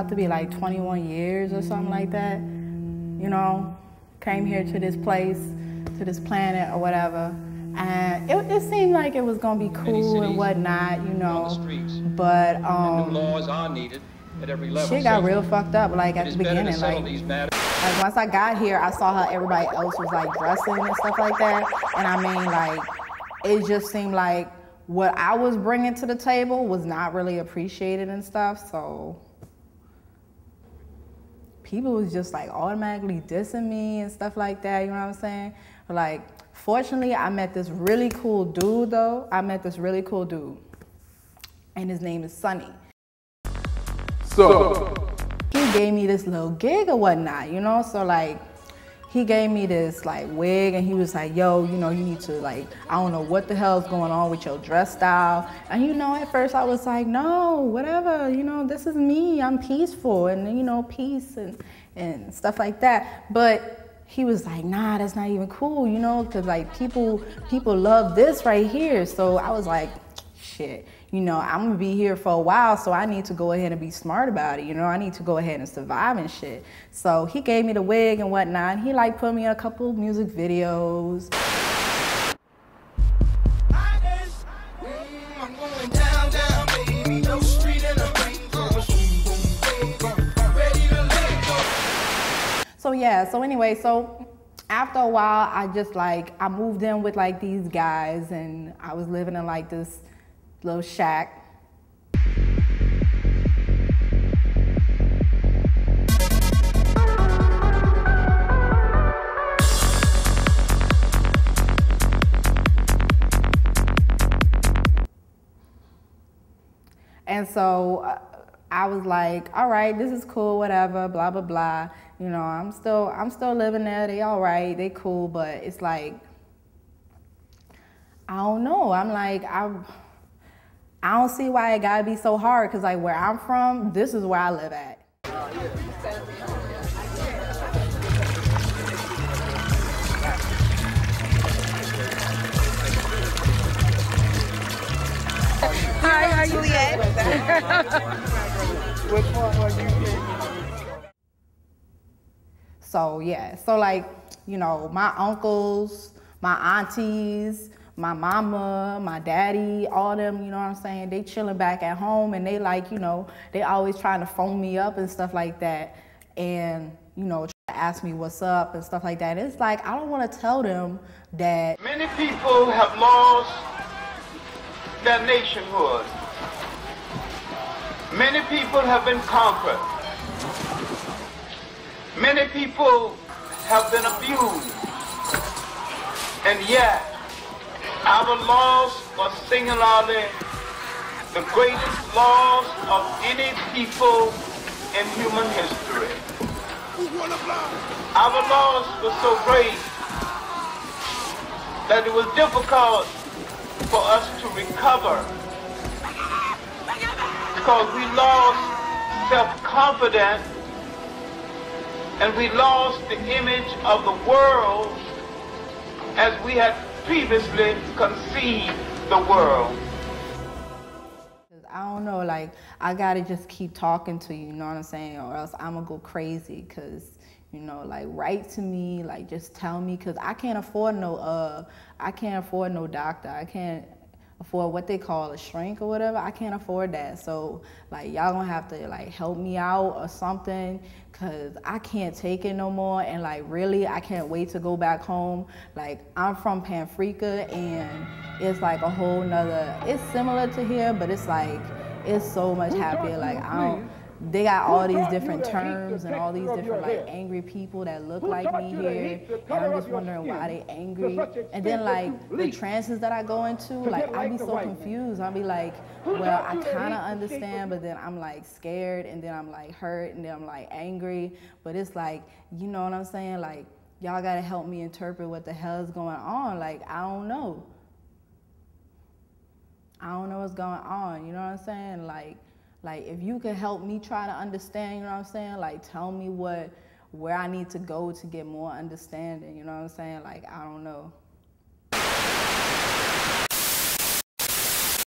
about to be like 21 years or something like that. You know, came here to this place, to this planet or whatever. And it, it seemed like it was gonna be cool and whatnot, you know. But um, laws are needed at every level. shit got real fucked up. Like at the is better to beginning, like like once I got here, I saw how everybody else was like dressing and stuff like that. And I mean, like, it just seemed like what I was bringing to the table was not really appreciated and stuff. So people was just like automatically dissing me and stuff like that. You know what I'm saying? Like, fortunately, I met this really cool dude though. I met this really cool dude, and his name is Sonny So, he gave me this little gig or whatnot, you know? So like he gave me this like wig and he was like, yo, you know, you need to like, I don't know what the hell's going on with your dress style. And you know, at first I was like, no, whatever, you know, this is me, I'm peaceful and you know, peace and, and stuff like that. But he was like, nah, that's not even cool, you know, cause like people, people love this right here. So I was like, shit, you know, I'm gonna be here for a while, so I need to go ahead and be smart about it. You know, I need to go ahead and survive and shit. So he gave me the wig and whatnot. And he like put me a couple music videos. So yeah, so anyway, so after a while, I just like I moved in with like these guys, and I was living in like this little shack. And so uh, I was like, all right, this is cool, whatever, blah blah blah. You know, I'm still I'm still living there. They all right, they cool, but it's like I don't know. I'm like I I don't see why it gotta be so hard because like where I'm from, this is where I live at. Hi, how are you So yeah, so like, you know, my uncles, my aunties, my mama, my daddy, all them, you know what I'm saying? They chilling back at home and they like, you know, they always trying to phone me up and stuff like that. And, you know, ask me what's up and stuff like that. It's like I don't want to tell them that Many people have lost their nationhood. Many people have been conquered. Many people have been abused. And yet, our loss was singularly the greatest loss of any people in human history. Our loss was so great that it was difficult for us to recover because we lost self-confidence and we lost the image of the world as we had previously conceived the world. I don't know, like I gotta just keep talking to you, you know what I'm saying, or else I'm gonna go crazy. Cause you know, like write to me, like just tell me, cause I can't afford no, uh, I can't afford no doctor. I can't afford what they call a shrink or whatever. I can't afford that. So like y'all gonna have to like help me out or something, cause I can't take it no more. And like really, I can't wait to go back home. Like I'm from Panfrica, and it's like a whole nother. It's similar to here, but it's like it's so much happier. Like I don't. They got all these different terms and all these different like angry people that look like me here, and I'm just wondering why they angry. And then like the trances that I go into, like I be so confused. I'll be like, well, I kind of understand, but then I'm like scared, and then I'm like hurt, and then I'm like angry. But it's like, you know what I'm saying? Like y'all gotta help me interpret what the hell is going on. Like I don't know. I don't know what's going on. You know what I'm saying? Like, like if you could help me try to understand, you know what I'm saying? Like tell me what where I need to go to get more understanding. You know what I'm saying? Like I don't know.